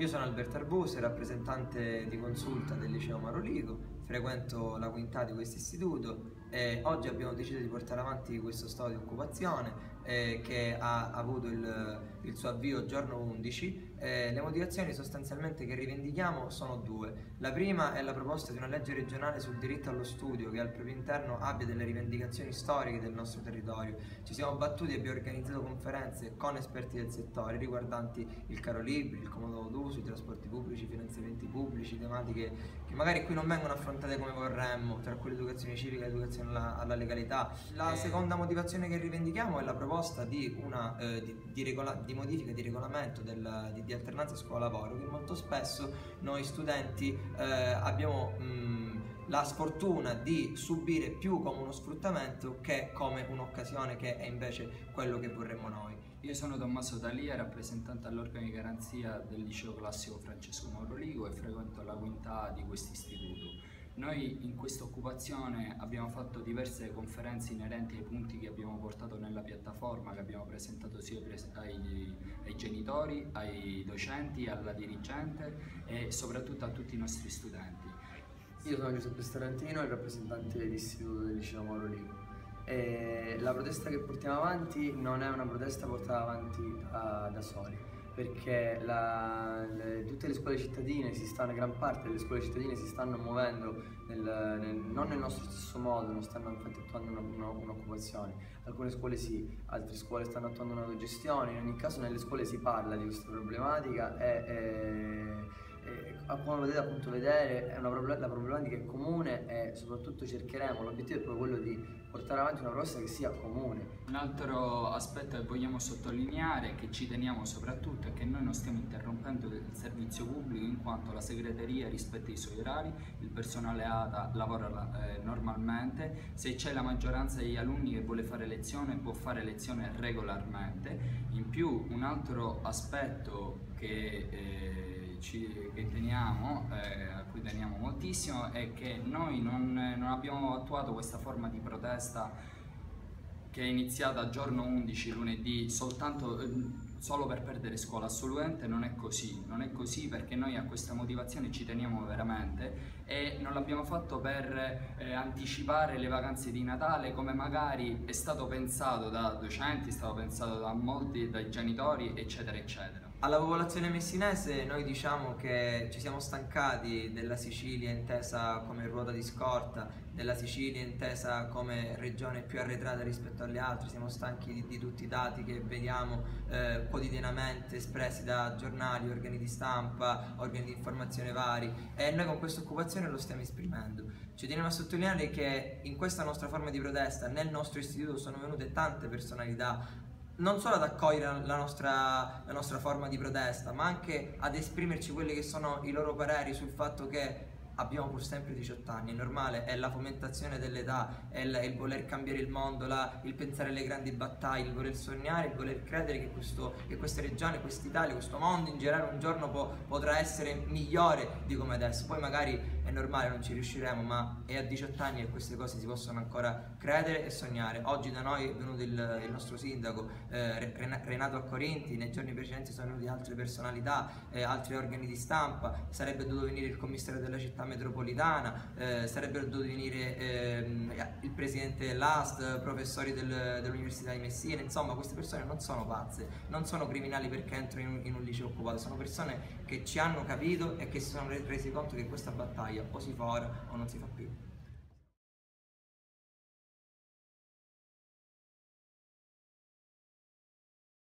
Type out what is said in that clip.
Io sono Alberto Arbuse, rappresentante di consulta del liceo Marolico, frequento la quinta di questo istituto e oggi abbiamo deciso di portare avanti questo stato di occupazione eh, che ha avuto il, il, suo avvio giorno 11. Eh, le motivazioni sostanzialmente che rivendichiamo sono due. La prima è la proposta di una legge regionale sul diritto allo studio che al proprio interno abbia delle rivendicazioni storiche del nostro territorio. Ci siamo battuti e abbiamo organizzato conferenze con esperti del settore riguardanti il caro libri, il comodo d'uso, i trasporti pubblici, i finanziamenti pubblici, tematiche che magari qui non vengono affrontate come vorremmo, tra cui l'educazione civica e l'educazione alla, alla, legalità. La eh. seconda motivazione che rivendichiamo è la proposta di, una, eh, di, di, regola, di modifica di regolamento del, di, di, alternanza scuola-lavoro che molto spesso noi studenti eh, abbiamo mh, la sfortuna di subire più come uno sfruttamento che come un'occasione che è invece quello che vorremmo noi. Io sono Tommaso Dalia, rappresentante all'organo di garanzia del liceo classico Francesco Mauroligo e frequento la quinta di questo istituto. Noi in questa occupazione abbiamo fatto diverse conferenze inerenti ai punti che abbiamo portato nella piattaforma, che abbiamo presentato sia ai, ai genitori, ai docenti, alla dirigente e soprattutto a tutti i nostri studenti. Io sono Giuseppe Starantino, il rappresentante dell'istituto del liceo Mauro Ligo. E la protesta che portiamo avanti non è una protesta portata avanti da, da soli, perché la, le, tutte le scuole cittadine si stanno, gran parte delle scuole cittadine si stanno muovendo nel, nel, non nel nostro stesso modo, non stanno attuando un'occupazione. Alcune scuole sì, altre scuole stanno attuando un'autogestione, in ogni caso nelle scuole si parla di questa problematica e, e come potete appunto vedere una, la problematica è comune e soprattutto cercheremo, l'obiettivo è proprio quello di portare avanti una proposta che sia comune. Un altro aspetto che vogliamo sottolineare, che ci teniamo soprattutto, è che noi non stiamo interrompendo il servizio pubblico in quanto la segreteria rispetta i suoi orari, il personale ATA lavora eh, normalmente, se c'è la maggioranza degli alunni che vuole fare lezione può fare lezione regolarmente. In più un altro aspetto che eh, ci, che teniamo, eh, a cui teniamo moltissimo, è che noi non, non abbiamo attuato questa forma di protesta che è iniziata giorno 11 lunedì soltanto eh, solo per perdere scuola, assolutamente non è così, non è così perché noi a questa motivazione ci teniamo veramente e non l'abbiamo fatto per eh, anticipare le vacanze di Natale come magari è stato pensato da docenti, è stato pensato da molti, dai genitori eccetera eccetera. Alla popolazione messinese noi diciamo che ci siamo stancati della Sicilia intesa come ruota di scorta, della Sicilia intesa come regione più arretrata rispetto alle altre, siamo stanchi di, di tutti i dati che vediamo eh, quotidianamente espressi da giornali, organi di stampa, organi di informazione vari e noi con questa occupazione lo stiamo esprimendo. Ci teniamo a sottolineare che in questa nostra forma di protesta nel nostro istituto sono venute tante personalità non solo ad accogliere la nostra, la nostra forma di protesta, ma anche ad esprimerci quelli che sono i loro pareri sul fatto che abbiamo pur sempre 18 anni, è normale, è la fomentazione dell'età, è il, il, voler cambiare il mondo, la, il pensare alle grandi battaglie, il voler sognare, il voler credere che, questo, che questa regione, quest'Italia, questo mondo in generale un giorno po, potrà essere migliore di come adesso. Poi magari è normale, non ci riusciremo, ma è a 18 anni che queste cose si possono ancora credere e sognare. Oggi da noi è venuto il, il nostro sindaco eh, Renato Accorinti, nei giorni precedenti sono venuti altre personalità, eh, altri organi di stampa, sarebbe dovuto venire il commissario della città metropolitana, eh, sarebbero dovuti venire ehm, il presidente dell'AST, professori del, dell'Università di Messina, insomma queste persone non sono pazze, non sono criminali perché entrano in, in un liceo occupato, sono persone che ci hanno capito e che si sono resi conto che questa battaglia o si fa ora o non si fa più.